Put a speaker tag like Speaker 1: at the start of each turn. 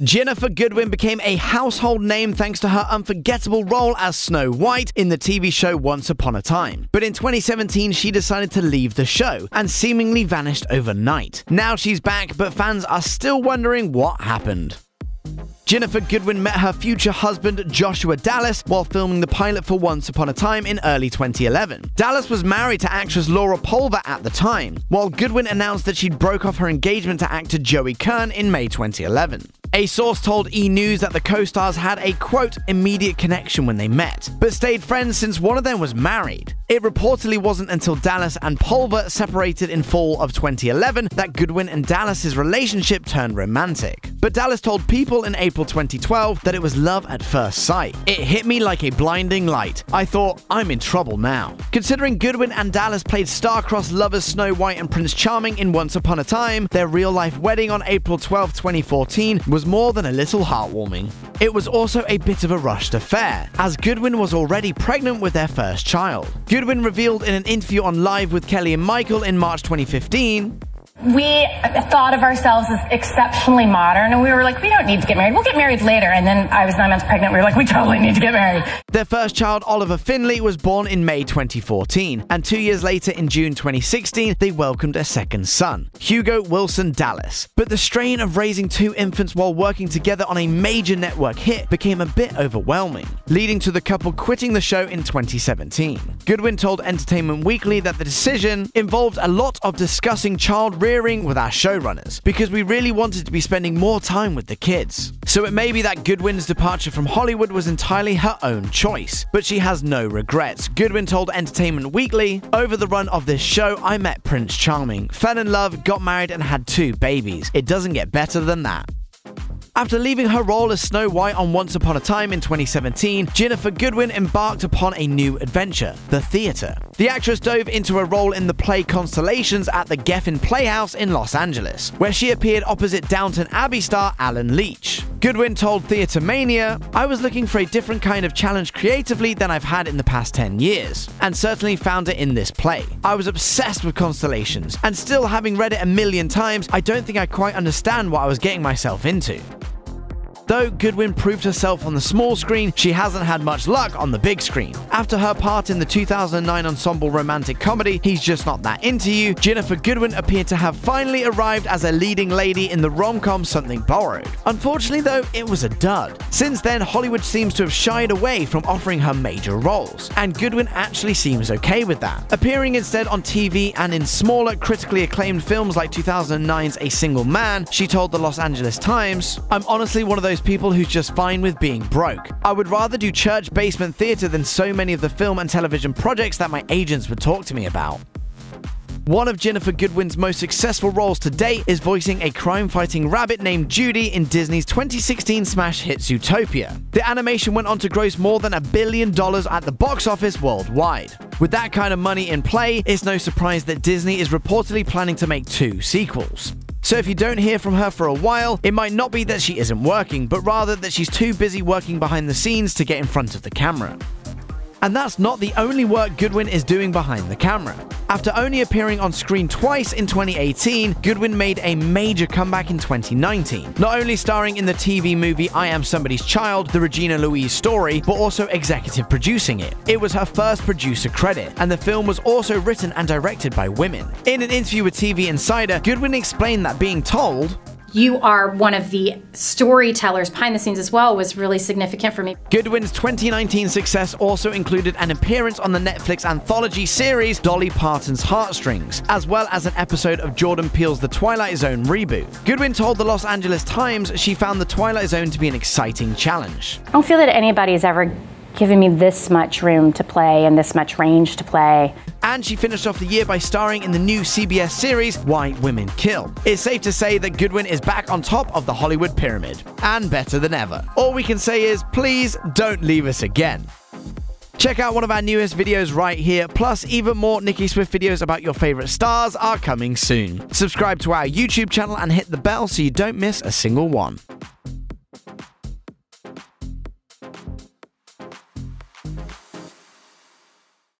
Speaker 1: Ginnifer Goodwin became a household name thanks to her unforgettable role as Snow White in the TV show Once Upon a Time. But in 2017, she decided to leave the show and seemingly vanished overnight. Now she's back, but fans are still wondering what happened. Ginnifer Goodwin met her future husband Joshua Dallas while filming the pilot for Once Upon a Time in early 2011. Dallas was married to actress Lara Pulver at the time, while Goodwin announced that she'd broke off her engagement to actor Joey Kern in May 2011. A source told E! News that the co-stars had a quote immediate connection when they met, but stayed friends since one of them was married. It reportedly wasn't until Dallas and Pulver separated in fall of 2011 that Goodwin and Dallas's relationship turned romantic. But Dallas told People in April 2012 that it was love at first sight. It hit me like a blinding light. I thought, I'm in trouble now. Considering Goodwin and Dallas played star-crossed lovers Snow White and Prince Charming in Once Upon a Time, their real-life wedding on April 12, 2014 was more than a little heartwarming. It was also a bit of a rushed affair, as Goodwin was already pregnant with their first child. Goodwin revealed in an interview on Live with Kelly and Michael in March 2015
Speaker 2: we thought of ourselves as exceptionally modern, and we were like, we don't need to get married. We'll get married later. And then I was nine months pregnant. We were like, we totally need to get married.
Speaker 1: Their first child, Oliver Finley, was born in May 2014, and two years later, in June 2016, they welcomed a second son, Hugo Wilson Dallas. But the strain of raising two infants while working together on a major network hit became a bit overwhelming, leading to the couple quitting the show in 2017. Goodwin told Entertainment Weekly that the decision involved a lot of discussing child rearing with our showrunners because we really wanted to be spending more time with the kids. So it may be that Goodwin's departure from Hollywood was entirely her own choice, but she has no regrets. Goodwin told Entertainment Weekly, Over the run of this show, I met Prince Charming, fell in love, got married, and had two babies. It doesn't get better than that. After leaving her role as Snow White on Once Upon a Time in 2017, Ginnifer Goodwin embarked upon a new adventure, the theater. The actress dove into a role in the play Constellations at the Geffen Playhouse in Los Angeles, where she appeared opposite Downton Abbey star Allen Leech. Goodwin told Theatre Mania, I was looking for a different kind of challenge creatively than I've had in the past 10 years, and certainly found it in this play. I was obsessed with Constellations, and still having read it a million times, I don't think I quite understand what I was getting myself into. Though Goodwin proved herself on the small screen, she hasn't had much luck on the big screen. After her part in the 2009 ensemble romantic comedy He's Just Not That Into You, Ginnifer Goodwin appeared to have finally arrived as a leading lady in the rom-com Something Borrowed. Unfortunately though, it was a dud. Since then, Hollywood seems to have shied away from offering her major roles, and Goodwin actually seems okay with that. Appearing instead on TV and in smaller, critically acclaimed films like 2009's A Single Man, she told the Los Angeles Times, I'm honestly one of those people who's just fine with being broke. I would rather do church basement theatre than so many of the film and television projects that my agents would talk to me about. One of Ginnifer Goodwin's most successful roles to date is voicing a crime-fighting rabbit named Judy in Disney's 2016 smash hit Zootopia. The animation went on to gross more than a billion dollars at the box office worldwide. With that kind of money in play, it's no surprise that Disney is reportedly planning to make two sequels. So if you don't hear from her for a while, it might not be that she isn't working, but rather that she's too busy working behind the scenes to get in front of the camera. And that's not the only work Goodwin is doing behind the camera. After only appearing on screen twice in 2018, Goodwin made a major comeback in 2019, not only starring in the TV movie I Am Somebody's Child, the Regina Louise story, but also executive producing it. It was her first producer credit, and the film was also written and directed by women. In an interview with TV Insider, Goodwin explained that being told,
Speaker 3: you are one of the storytellers behind the scenes as well was really significant for me.
Speaker 1: Goodwin's 2019 success also included an appearance on the Netflix anthology series Dolly Parton's Heartstrings, as well as an episode of Jordan Peele's The Twilight Zone reboot. Goodwin told the Los Angeles Times she found The Twilight Zone to be an exciting challenge.
Speaker 3: I don't feel that anybody's ever given me this much room to play and this much range to play.
Speaker 1: And she finished off the year by starring in the new CBS series Why Women Kill. It's safe to say that Goodwin is back on top of the Hollywood pyramid, and better than ever. All we can say is, please don't leave us again. Check out one of our newest videos right here, plus even more Nicki Swift videos about your favorite stars are coming soon. Subscribe to our YouTube channel and hit the bell so you don't miss a single one.